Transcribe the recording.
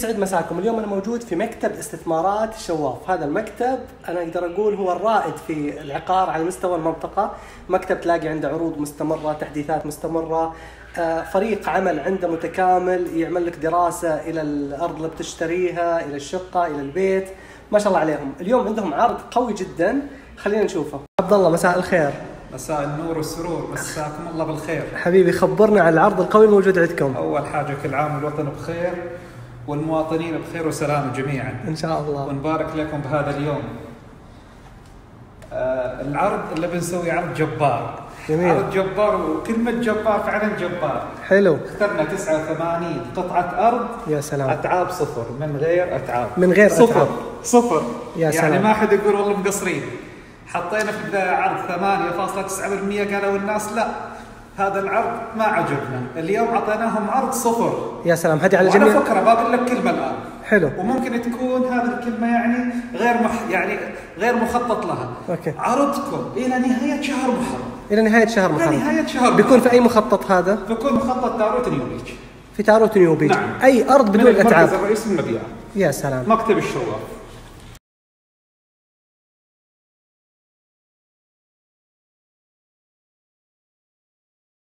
يسعد مساكم. اليوم أنا موجود في مكتب استثمارات الشواف هذا المكتب أنا أقدر أقول هو الرائد في العقار على مستوى المنطقة. مكتب تلاقي عنده عروض مستمرة تحديثات مستمرة آه، فريق عمل عنده متكامل يعمل لك دراسة إلى الأرض اللي بتشتريها إلى الشقة إلى البيت. ما شاء الله عليهم. اليوم عندهم عرض قوي جدا. خلينا نشوفه. عبد الله مساء الخير. مساء النور والسرور. مساكم الله بالخير. حبيبي خبرنا عن العرض القوي الموجود عندكم. أول حاجة كل عام والوطن بخير. والمواطنين بخير وسلامه جميعا. إن شاء الله. ونبارك لكم بهذا اليوم. آه العرض اللي بنسوي عرض جبار. جميل. عرض جبار وكلمة جبار فعلا جبار. حلو. اخترنا 89 قطعة أرض. يا سلام. أتعاب صفر. من غير أتعاب. من غير صفر أتعاب. صفر. يا يعني سلام. ما حد يقول والله مقصرين. حطينا في البدايه عرض 8.9% قالوا الناس لا. هذا العرض ما عجبنا اليوم أعطيناهم عرض صفر. يا سلام هدي على وعلى الجميع فكرة بقول لك كلمة الآن. حلو. وممكن تكون هذه الكلمة يعني غير مح يعني غير مخطط لها. أوكي. عرضكم إلى نهاية شهر محرم. إلى نهاية شهر إلى محرم. نهاية شهر بيكون في أي مخطط هذا؟ بيكون مخطط تاروت نيوبيتش في تاروت نيو بيج نعم. أي أرض بدون المركز أتعاب. الرئيسي للمبيعات. يا سلام. مكتب الشواف.